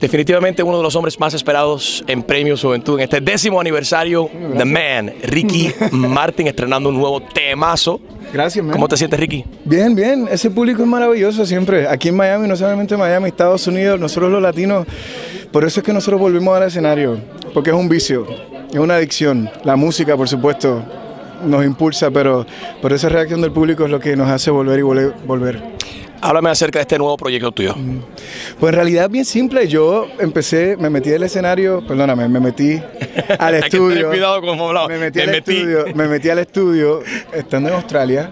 Definitivamente uno de los hombres más esperados en Premios Juventud en este décimo aniversario, The Man, Ricky Martin, estrenando un nuevo temazo. Gracias, man. ¿Cómo te sientes, Ricky? Bien, bien. Ese público es maravilloso siempre. Aquí en Miami, no solamente en Miami, Estados Unidos, nosotros los latinos, por eso es que nosotros volvimos al escenario, porque es un vicio, es una adicción. La música, por supuesto, nos impulsa, pero por esa reacción del público es lo que nos hace volver y volver. Háblame acerca de este nuevo proyecto tuyo. Pues en realidad bien simple. Yo empecé, me metí al escenario, perdóname, me metí al Hay que estudio. tener cuidado con cómo. Me metí, Me al metí. Estudio, me metí al estudio estando en Australia,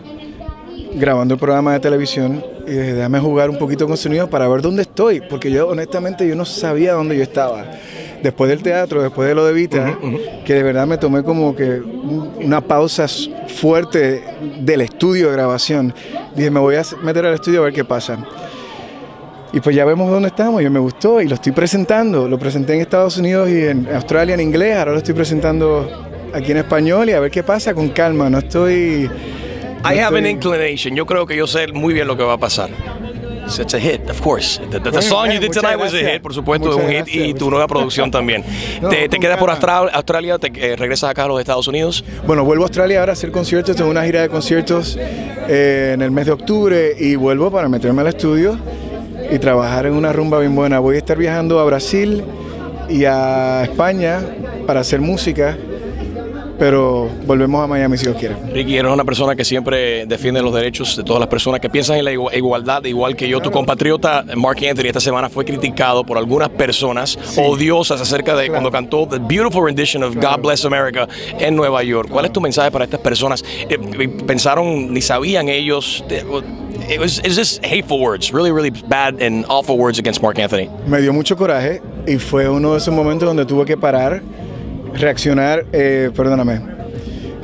grabando el programa de televisión y dije, déjame jugar un poquito con sonido para ver dónde estoy, porque yo honestamente yo no sabía dónde yo estaba. Después del teatro, después de lo de Vita, que de verdad me tomé como que un- una pausa fuerte del estudio de grabación. Dije, me voy a meter al estudio a ver qué pasa. Y pues ya vemos dónde estamos, y me gustó y lo estoy presentando. Lo presenté en Estados Unidos y en Australia en inglés, ahora lo estoy presentando aquí en español y a ver qué pasa con calma. No estoy... no I have an estoy- inclination. Yo creo que yo sé muy bien lo que va a pasar. It's a hit, of course. The, the- the song you did tonight was a hit, por supuesto, un hit. Y tu nueva producción también. No, te, te quedas por calma. Austra- Australia, te eh, regresas acá a los Estados Unidos. Bueno, vuelvo a Australia ahora a hacer conciertos, tengo una gira de conciertos eh, en el mes de octubre y vuelvo para meterme al estudio y trabajar en una rumba bien buena. Voy a estar viajando a Brasil y a España para hacer música, pero volvemos a Miami si Dios quiere. Ricky, eres una persona que siempre defiende los derechos de todas las personas que piensan en la igu- igualdad, igual que yo. Tu compatriota Mark Anthony esta semana fue criticado por algunas personas odiosas acerca de cuando cantó The Beautiful Rendition of God Bless America en Nueva York. ¿Cuál es tu mensaje para estas personas? Eh, pensaron, ni sabían ellos. de- It was, it was just hateful words, really, really bad and awful words against Mark Anthony. Me dio mucho coraje y fue uno de esos momentos donde tuve que parar, reaccionar, eh, perdóname,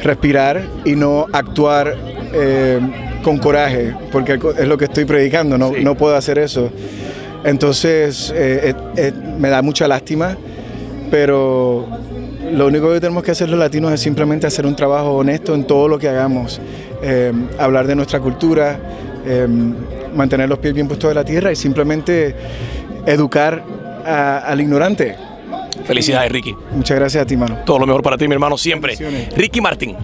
respirar y no actuar eh, con coraje, porque es lo que estoy predicando, no, Sí. no puedo hacer eso. Entonces, eh, me da mucha lástima, pero lo único que tenemos que hacer los latinos es simplemente hacer un trabajo honesto en todo lo que hagamos, hablar de nuestra cultura, mantener los pies bien puestos de la tierra y simplemente educar a- al ignorante. Felicidades, Ricky. Muchas gracias a ti, mano. Todo lo mejor para ti, mi hermano, siempre. Ricky Martín.